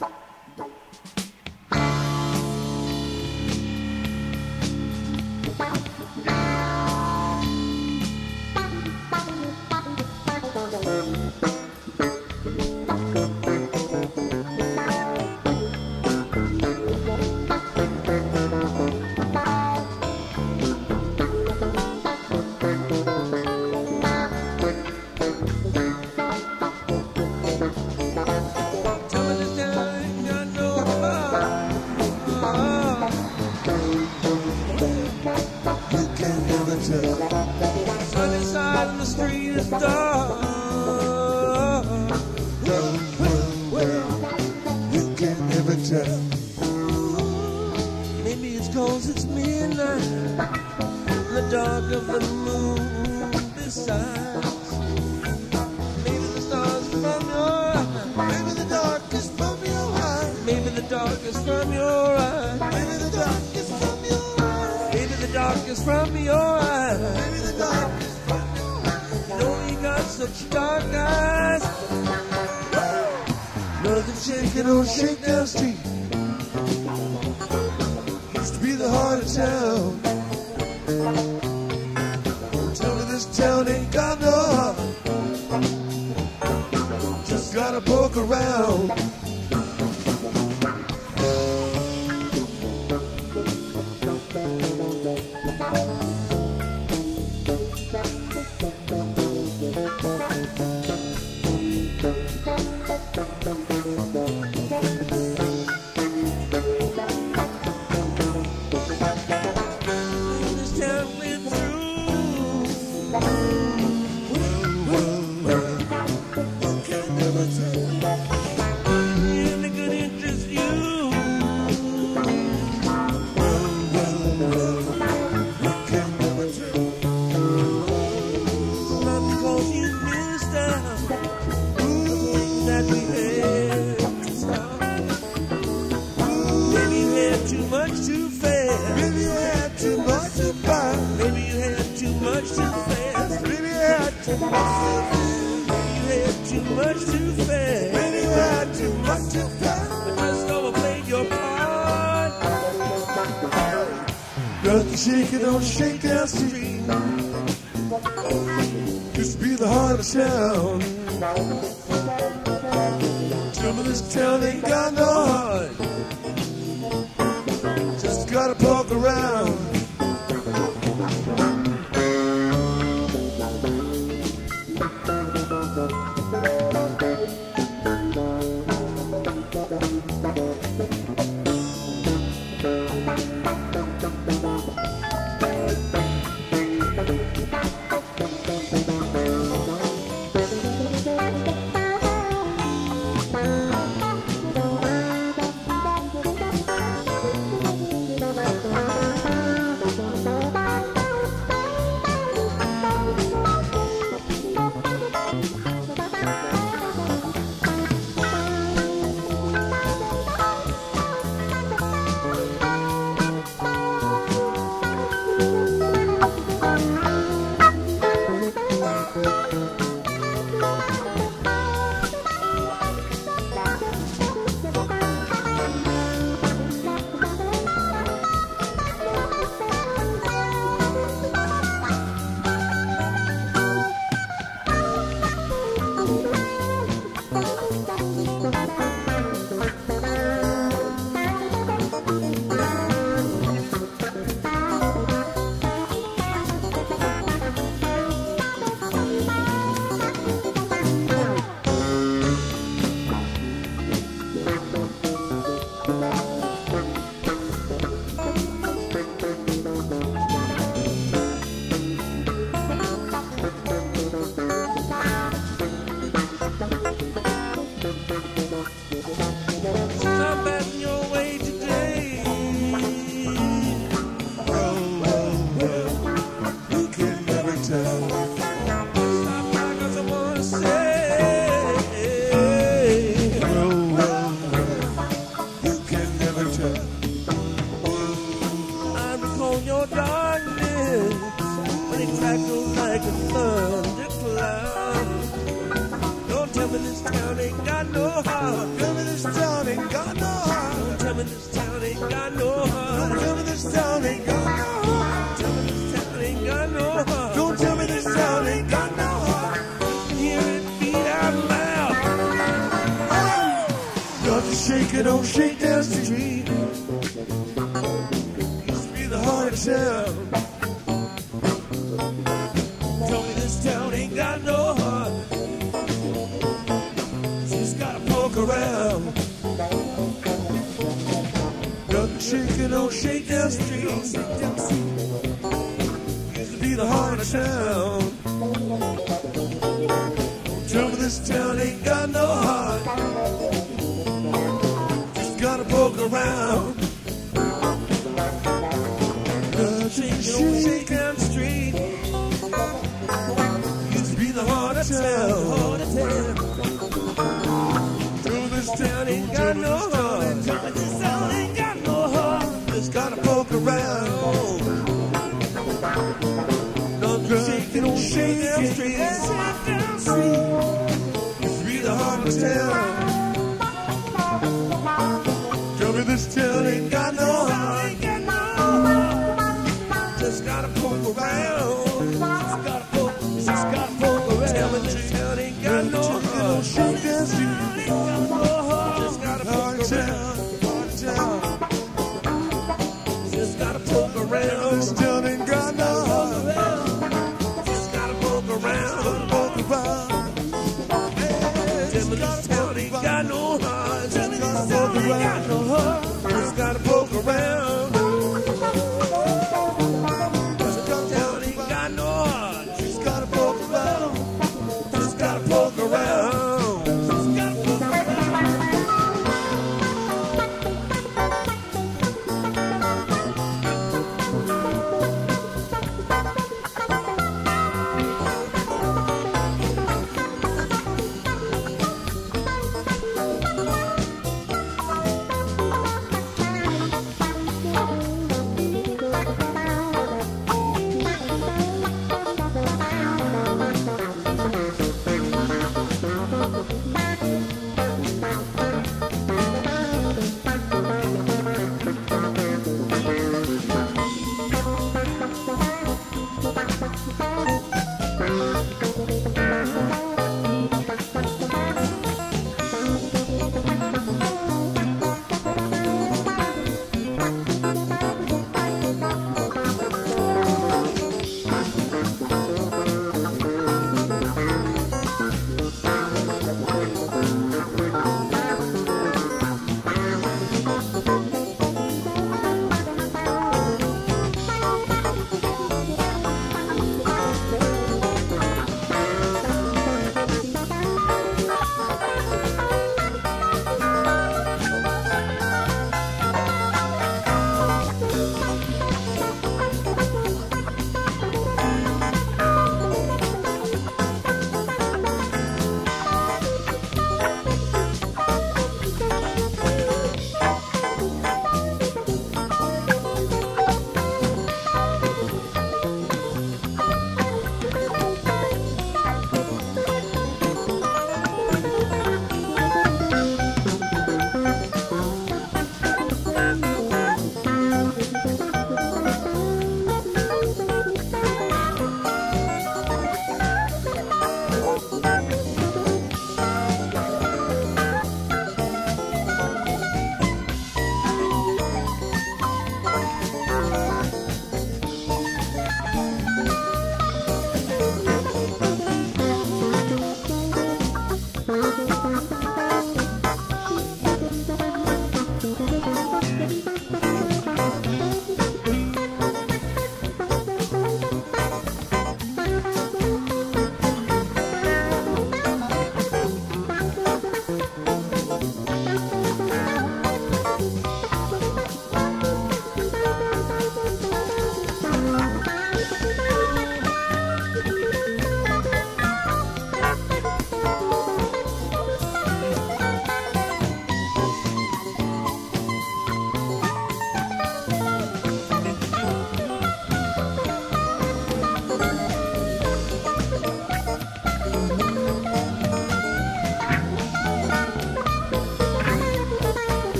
Bye. look of the moon besides. Maybe the stars from your eyes. Maybe the dark is from your eyes. Maybe the dark is from your eyes. Maybe the dark is from your eyes. Maybe the dark is from your eyes. Maybe the dark is from your eyes. You know you got such dark eyes. Nothing shaking on Shakedown Street. Used to be the heart of town. Got to shake it, don't shake that street. Used to be the heart of town. Tell me this town ain't got no heart. Just gotta poke around. Thank don't Shakedown Street. Used to be the heart of town. Tell me this town ain't got no heart. Just gotta poke around. Nothing shaking, don't Shakedown Street. Used to be the heart of town. love. Through this town ain't got no home.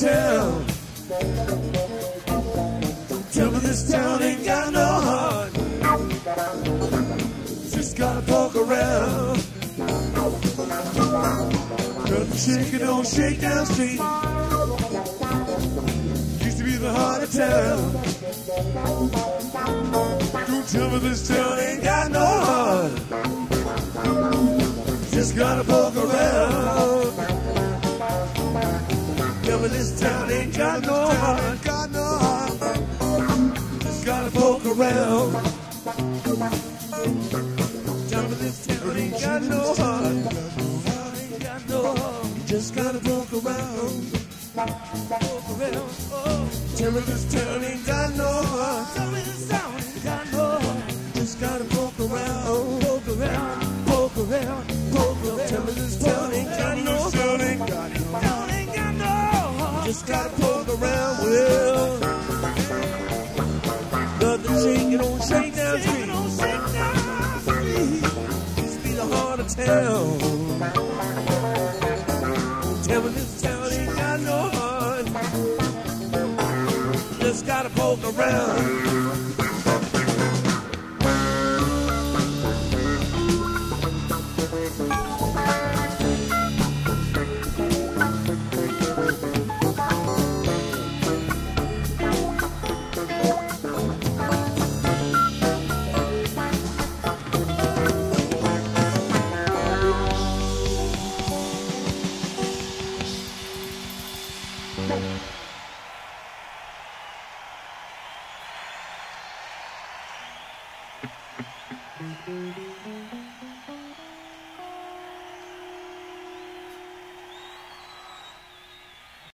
The of. Tell me this town ain't got no heart. Just gotta poke around. Young shaking on Shakedown Street. Used to be the heart of town. Don't tell me this town ain't got no heart. Just gotta poke around. Me this town ain't got no heart. Got no heart. Just gotta poke around. Tell me this town ain't got no heart. Ain't got no heart. Just gotta poke around. Poke around. Oh. Tell me this town town. Tell me this town ain't got no heart. Just gotta poke around.